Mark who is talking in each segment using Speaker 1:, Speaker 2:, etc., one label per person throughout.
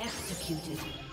Speaker 1: Executed.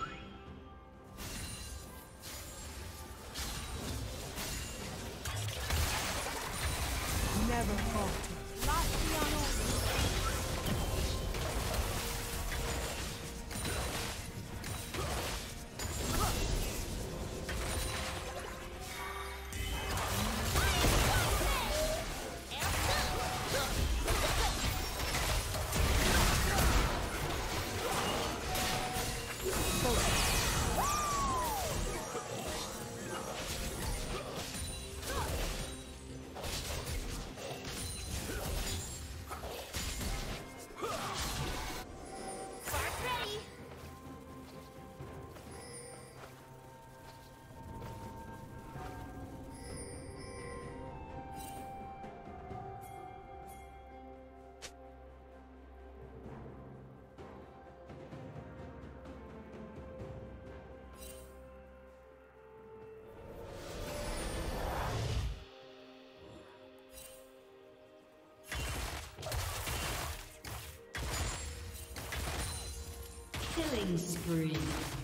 Speaker 1: Killing spree.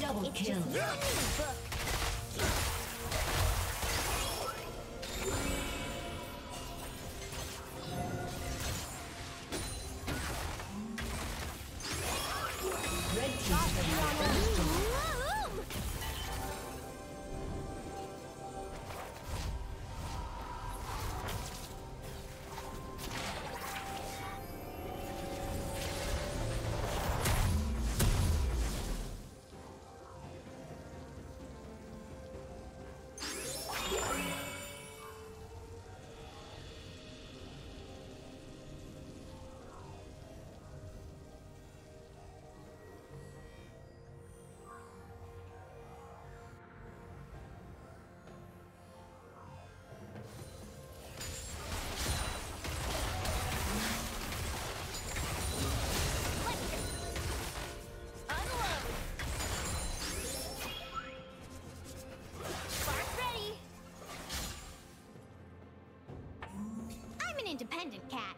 Speaker 1: Double kill.
Speaker 2: independent cat.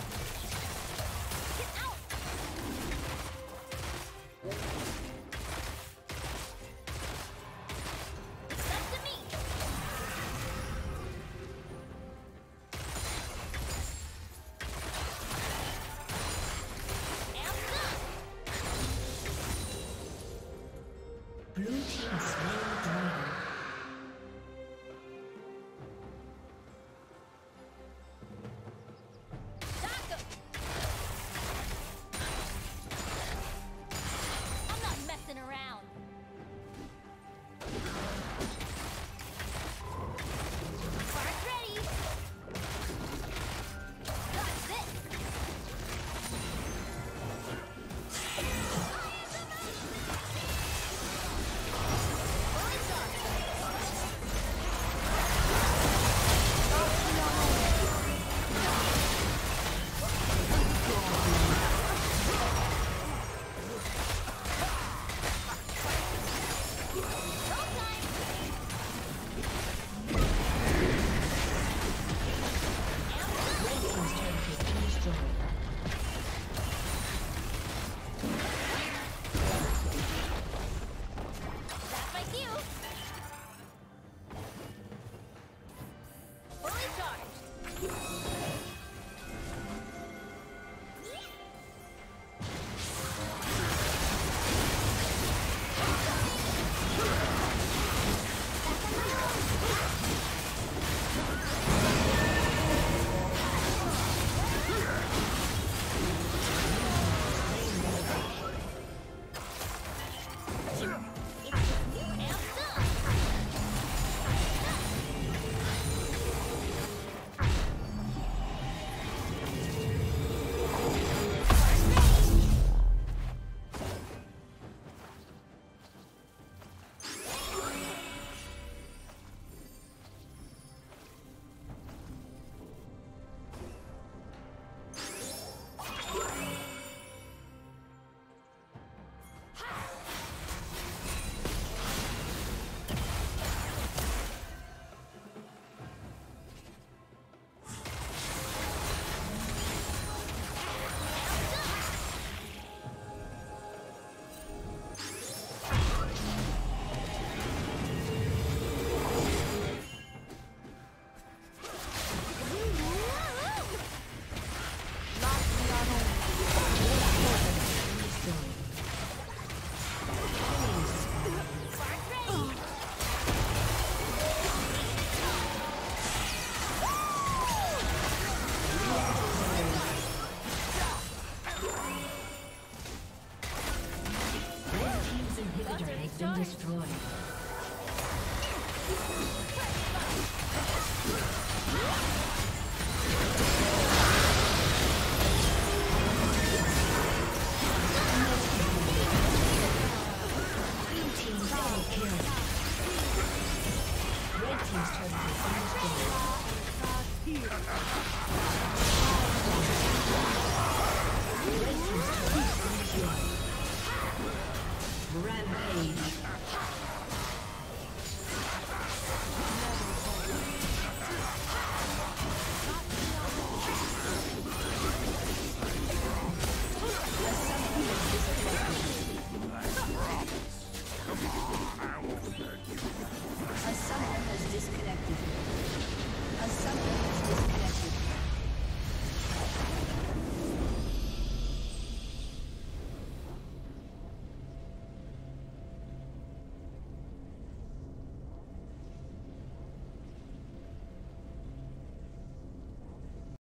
Speaker 1: Yeah. Rampage.